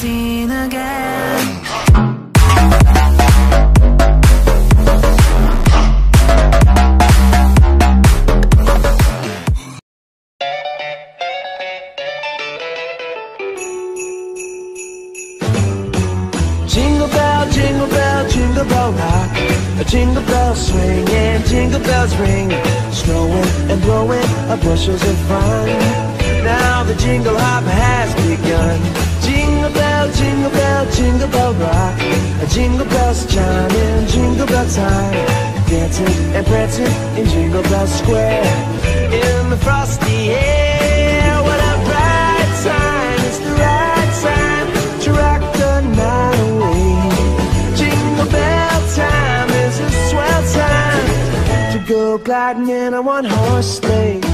seen again. Jingle bell, jingle bell, jingle bell rock. A jingle bell swing and jingle bells ring. Snowing and blowing a bushels of fun. Jingle bell rock. Jingle bells jingle bell time. Dancing and prancing in Jingle Bell Square. In the frosty air, what a bright time! It's the right time to rock the night away. Jingle bell time is a swell time to go gliding in a one horse sleigh.